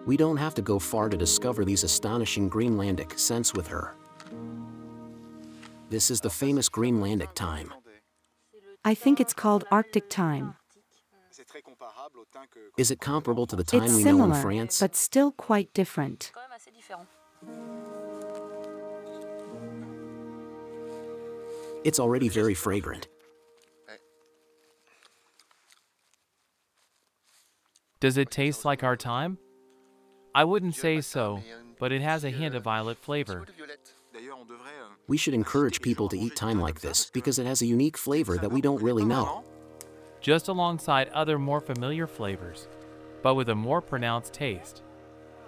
We don't have to go far to discover these astonishing Greenlandic scents with her. This is the famous Greenlandic thyme.
I think it's called Arctic thyme.
Is it comparable to the thyme
It's
we know in
similar,
France?
but still quite different.
It's already very fragrant.
Does it taste like our thyme? I wouldn't say so, but it has a hint of violet flavor.
We should encourage people to eat thyme like this because it has a unique flavor that we don't really know.
Just alongside other more familiar flavors, but with a more pronounced taste.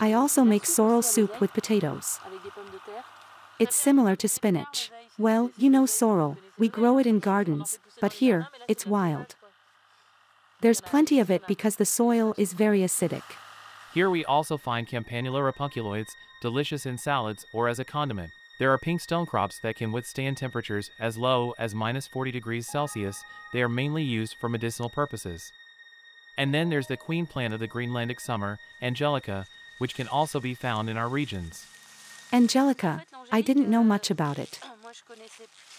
I also make sorrel soup with potatoes. It's similar to spinach. Well, you know sorrel, we grow it in gardens, but here, it's wild. There's plenty of it because the soil is very acidic.
Here we also find Campanula rapunculoides, delicious in salads or as a condiment. There are pink stone crops that can withstand temperatures as low as minus 40 degrees Celsius. They are mainly used for medicinal purposes. And then there's the queen plant of the Greenlandic summer, Angelica, which can also be found in our regions.
Angelica, I didn't know much about it.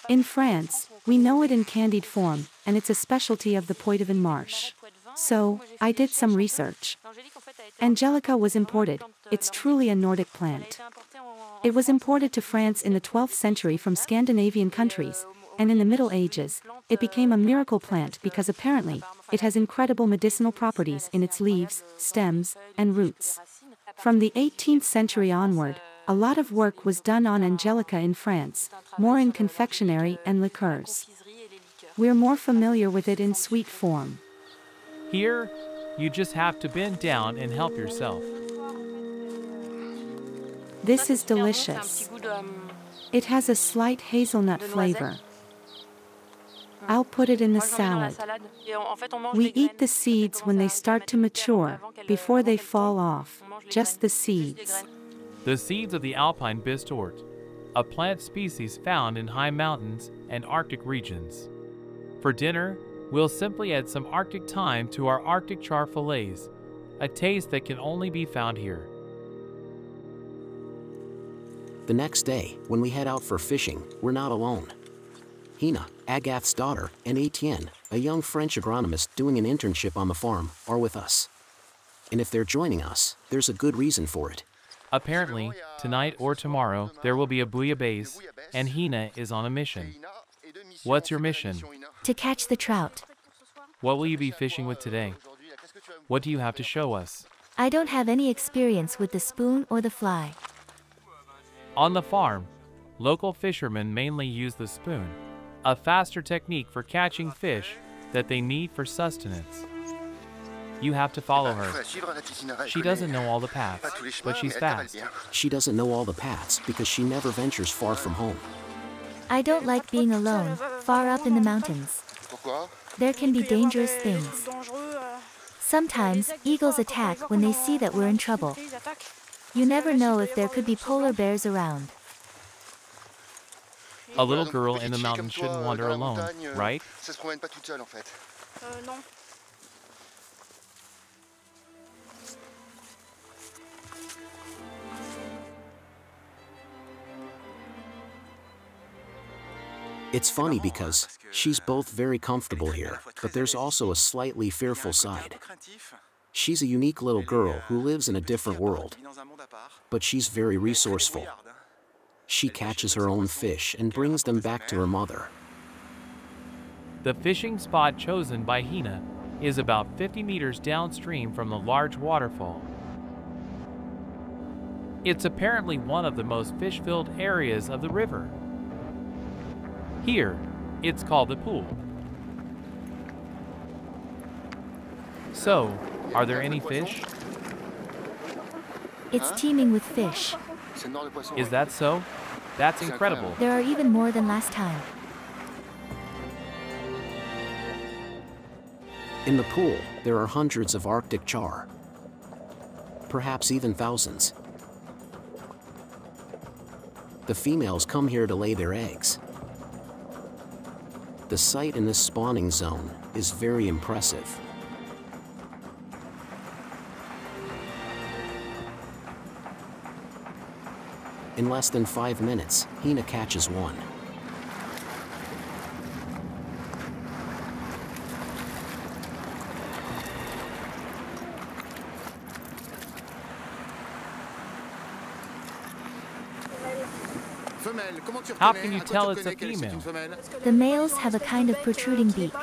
In France, we know it in candied form, and it's a specialty of the Poitevin marsh. So, I did some research. Angelica was imported, it's truly a Nordic plant. It was imported to France in the 12th century from Scandinavian countries, and in the Middle Ages, it became a miracle plant because apparently, it has incredible medicinal properties in its leaves, stems, and roots. From the 18th century onward, a lot of work was done on Angelica in France, more in confectionery and liqueurs. We're more familiar with it in sweet form.
Here, you just have to bend down and help yourself.
This is delicious. It has a slight hazelnut flavor. I'll put it in the salad. We eat the seeds when they start to mature, before they fall off, just the seeds.
The seeds of the alpine bistort, a plant species found in high mountains and Arctic regions. For dinner, we'll simply add some Arctic thyme to our Arctic char fillets, a taste that can only be found here.
The next day, when we head out for fishing, we're not alone. Hina, Agath's daughter, and Etienne, a young French agronomist doing an internship on the farm, are with us. And if they're joining us, there's a good reason for it.
Apparently, tonight or tomorrow, there will be a bouillabaisse, and Hina is on a mission. What's your mission?
To catch the trout.
What will you be fishing with today? What do you have to show us?
I don't have any experience with the spoon or the fly.
On the farm, local fishermen mainly use the spoon, a faster technique for catching fish that they need for sustenance. You have to follow her. She doesn't know all the paths, but she's fast.
She doesn't know all the paths because she never ventures far from home.
I don't like being alone, far up in the mountains. There can be dangerous things. Sometimes, eagles attack when they see that we're in trouble. You never know if there could be polar bears around.
A little girl in the mountains shouldn't wander alone, right?
It's funny because she's both very comfortable here, but there's also a slightly fearful side. She's a unique little girl who lives in a different world, but she's very resourceful. She catches her own fish and brings them back to her mother.
The fishing spot chosen by Hina is about 50 meters downstream from the large waterfall. It's apparently one of the most fish-filled areas of the river. Here, it's called the pool. So, are there any fish?
It's teeming with fish.
Is that so? That's incredible.
There are even more than last time.
In the pool, there are hundreds of Arctic char. Perhaps even thousands. The females come here to lay their eggs. The sight in this spawning zone is very impressive. In less than five minutes, Hina catches one.
How can you tell it's a female?
The males have a kind of protruding beak.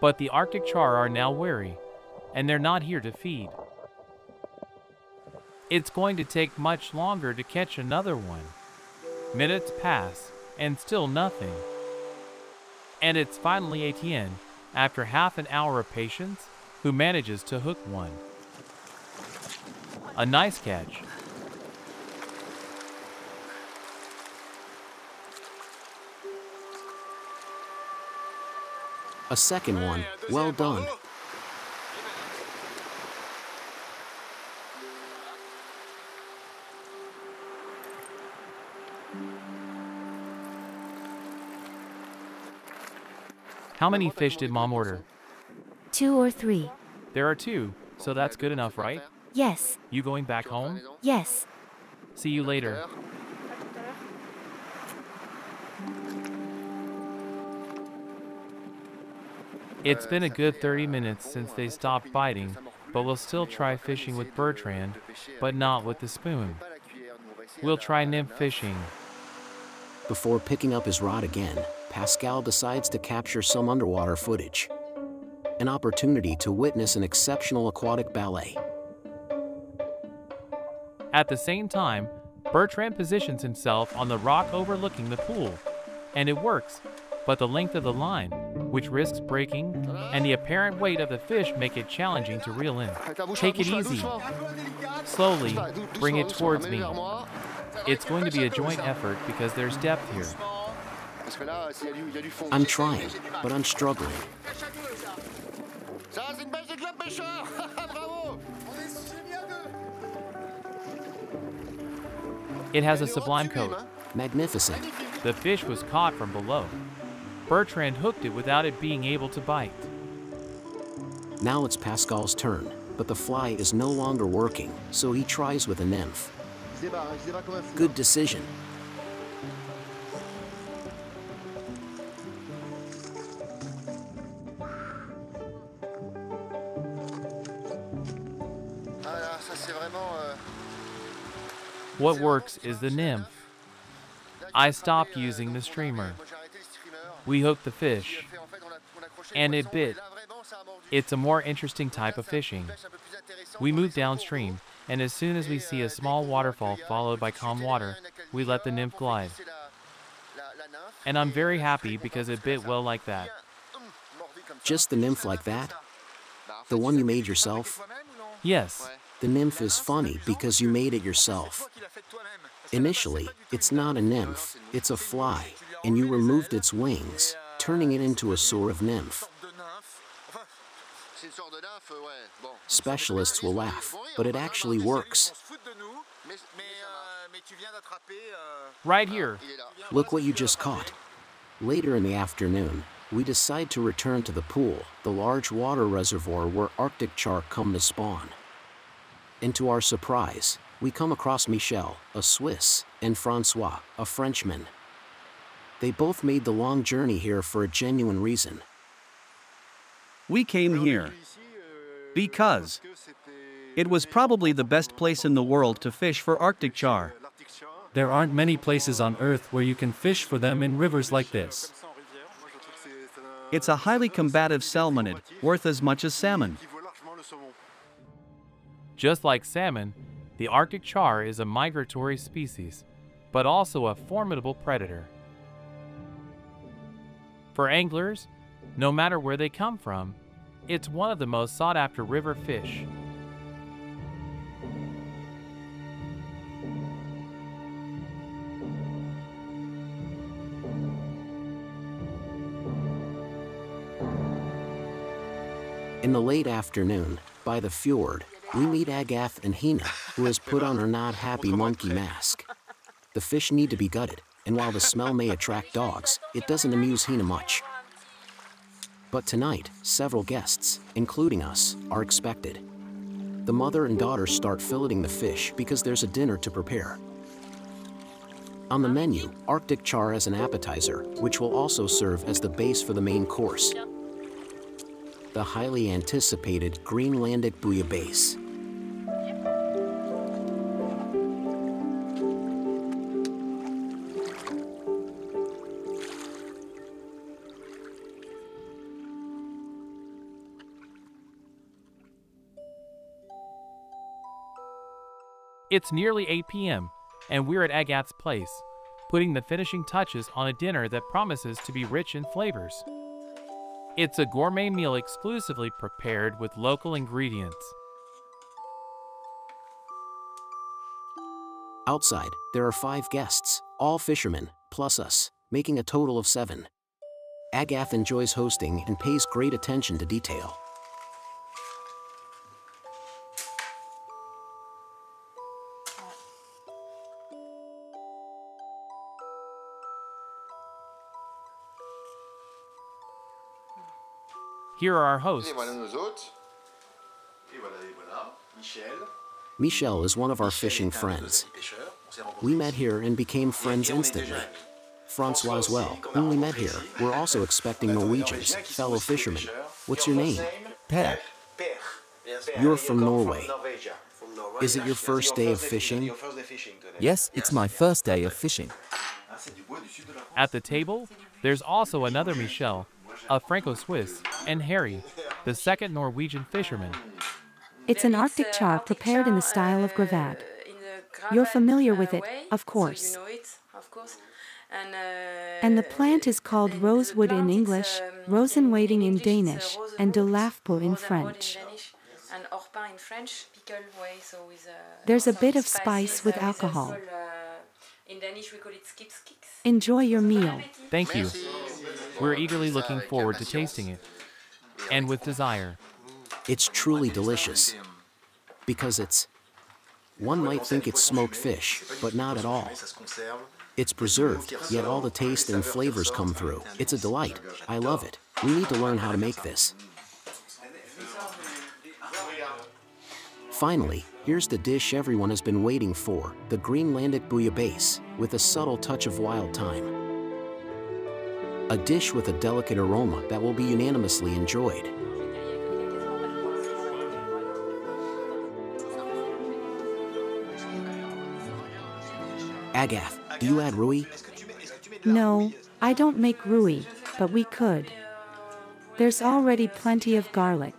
But the Arctic char are now wary, and they're not here to feed. It's going to take much longer to catch another one. Minutes pass, and still nothing. And it's finally Etienne, after half an hour of patience, who manages to hook one. A nice catch.
A second one, well done.
How many fish did mom order?
Two or three.
There are two, so that's good enough, right?
Yes.
You going back home?
Yes.
See you later. It's been a good 30 minutes since they stopped biting, but we'll still try fishing with Bertrand, but not with the spoon. We'll try nymph fishing.
Before picking up his rod again, Pascal decides to capture some underwater footage. An opportunity to witness an exceptional aquatic ballet.
At the same time, Bertrand positions himself on the rock overlooking the pool, and it works, but the length of the line, which risks breaking, and the apparent weight of the fish make it challenging to reel in. Take it easy. Slowly, bring it towards me. It's going to be a joint effort because there's depth here.
I'm trying, but I'm struggling.
It has a sublime coat.
Magnificent.
The fish was caught from below. Bertrand hooked it without it being able to bite.
Now it's Pascal's turn, but the fly is no longer working, so he tries with a nymph. Good decision.
What works is the nymph. I stopped using the streamer. We hooked the fish, and it bit. It's a more interesting type of fishing. We move downstream, and as soon as we see a small waterfall followed by calm water, we let the nymph glide. And I'm very happy because it bit well like that.
Just the nymph like that? The one you made yourself?
Yes.
The nymph is funny because you made it yourself. Initially, it's not a nymph, it's a fly, and you removed its wings, turning it into a sort of nymph.
C'est une sorte de nymphe, ouais. Bon.
Specialists will laugh, but it actually works.
Right here.
Look what you just caught. Later in the afternoon, we decide to return to the pool, the large water reservoir where Arctic char come to spawn. And to our surprise, we come across Michel, a Swiss, and Francois, a Frenchman. They both made the long journey here for a genuine reason.
We came here because it was probably the best place in the world to fish for Arctic char.
There aren't many places on Earth where you can fish for them in rivers like this.
It's a highly combative salmonid, worth as much as salmon.
Just like salmon, the Arctic char is a migratory species, but also a formidable predator. For anglers, no matter where they come from, it's one of the most sought after river fish.
In the late afternoon, by the fjord, we meet Agath and Hina, who has put on her not happy monkey mask. The fish need to be gutted, and while the smell may attract dogs, it doesn't amuse Hina much. But tonight, several guests, including us, are expected. The mother and daughter start filleting the fish because there's a dinner to prepare. On the menu, Arctic char as an appetizer, which will also serve as the base for the main course. The highly anticipated Greenlandic bouillabaisse.
It's nearly 8 p.m., and we're at Agath's place, putting the finishing touches on a dinner that promises to be rich in flavors. It's a gourmet meal exclusively prepared with local ingredients.
Outside, there are five guests, all fishermen, plus us, making a total of seven. Agath enjoys hosting and pays great attention to detail.
Here are our hosts.
Et voilà nos hôtes. Et voilà, et voilà. Michel.
Michel is one of our fishing friends. We met here and became friends instantly. Francois as well, whom we met here, we're also expecting Norwegians, fellow fishermen. What's your name?
Per.
You're from Norway. Is it your first day of fishing?
Yes, it's my first day of fishing.
At the table, there's also another Michel, a Franco-Swiss, and Harry, the second Norwegian fisherman.
It's an Arctic char prepared in the style of gravade. You're familiar with it, of course. And the plant is called rosewood in English, rosenwading in Danish, and de l'Afpo in French. There's a bit of spice with alcohol. Enjoy your meal.
Thank you. We're eagerly looking forward to tasting it. And with desire.
It's truly delicious. Because it's. One might think it's smoked fish, but not at all. It's preserved, yet all the taste and flavors come through. It's a delight. I love it. We need to learn how to make this. Finally, here's the dish everyone has been waiting for, the Greenlandic bouillabaisse, with a subtle touch of wild thyme. A dish with a delicate aroma that will be unanimously enjoyed. Agath, do you add rouille?
No, I don't make rouille, but we could. There's already plenty of garlic.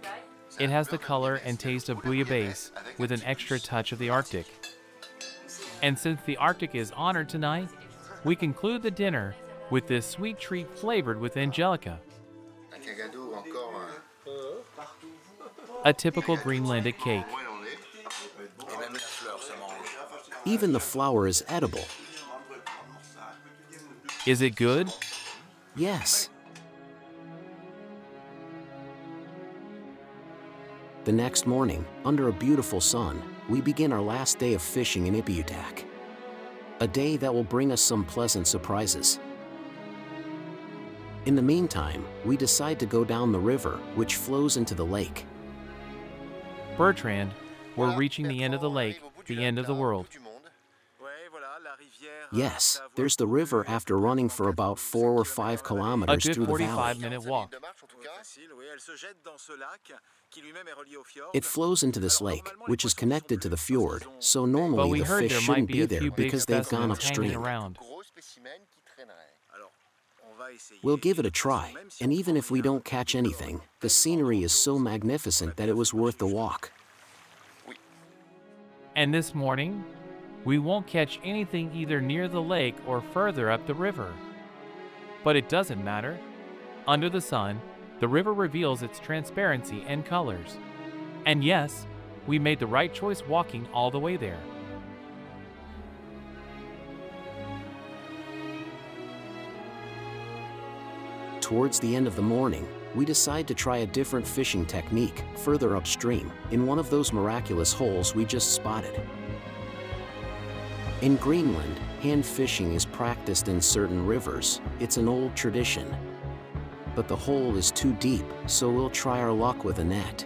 It has the color and taste of bouillabaisse with an extra touch of the Arctic. And since the Arctic is honored tonight, we conclude the dinner with this sweet treat flavored with angelica, a typical Greenlandic cake.
Even the flower is edible.
Is it good?
Yes. The next morning, under a beautiful sun, we begin our last day of fishing in Ipiutak. A day that will bring us some pleasant surprises. In the meantime, we decide to go down the river, which flows into the lake.
Bertrand, we're reaching the end of the lake, the end of the world.
Yes, there's the river after running for about four or five kilometers through the
45
valley.
minute walk.
It flows into this lake, which is connected to the fjord, so normally the fish shouldn't
be
be there because they've gone upstream. We'll give it a try, and even if we don't catch anything, the scenery is so magnificent that it was worth the walk.
And this morning, we won't catch anything either near the lake or further up the river. But it doesn't matter. Under the sun, the river reveals its transparency and colors. And yes, we made the right choice walking all the way there.
Towards the end of the morning, we decide to try a different fishing technique further upstream in one of those miraculous holes we just spotted. In Greenland, hand fishing is practiced in certain rivers. It's an old tradition. But the hole is too deep, so we'll try our luck with a net.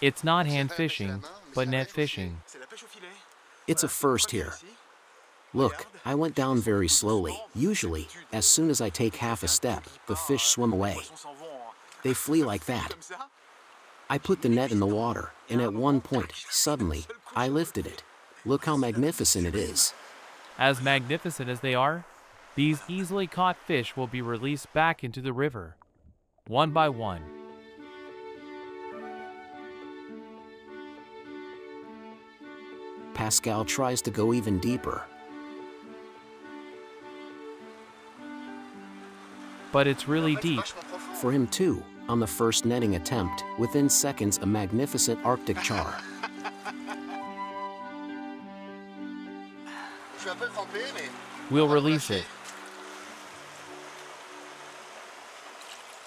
It's not hand fishing, but net fishing.
It's a first here. Look, I went down very slowly. Usually, as soon as I take half a step, the fish swim away. They flee like that. I put the net in the water, and at one point, suddenly, I lifted it. Look how magnificent it is.
As magnificent as they are, these easily caught fish will be released back into the river, one by one.
Pascal tries to go even deeper.
But it's really deep.
For him too, on the first netting attempt, within seconds a magnificent Arctic char.
Je suis un peu trempé, mais
We'll release it.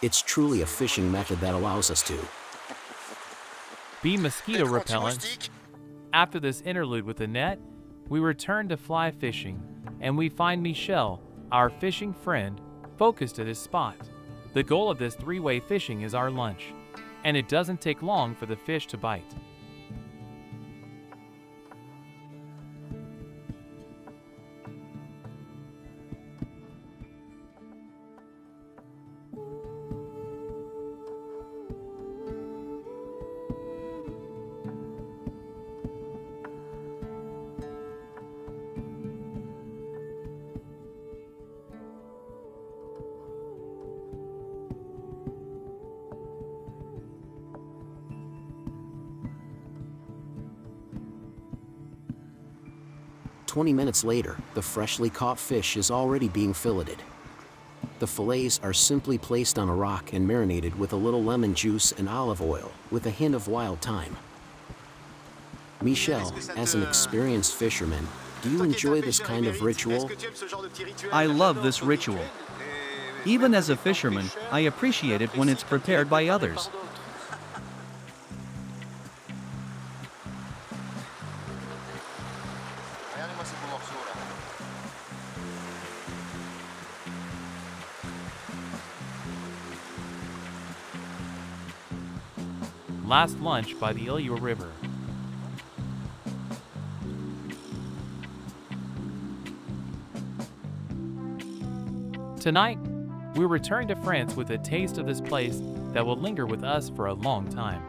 It's truly a fishing method that allows us to.
Be mosquito repellent. After this interlude with the net, we return to fly fishing, and we find Michel, our fishing friend, focused at his spot. The goal of this three way fishing is our lunch, and it doesn't take long for the fish to bite.
Twenty minutes later, the freshly caught fish is already being filleted. The fillets are simply placed on a rock and marinated with a little lemon juice and olive oil, with a hint of wild thyme. Michel, as an experienced fisherman, do you enjoy this kind of ritual?
I love this ritual. Even as a fisherman, I appreciate it when it's prepared by others.
Last lunch by the Ilya River. Tonight, we return to France with a taste of this place that will linger with us for a long time,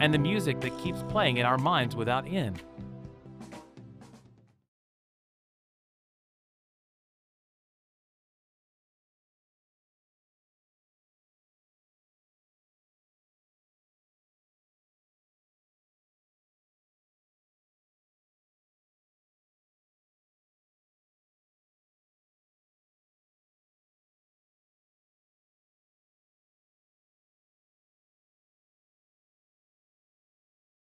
and the music that keeps playing in our minds without end.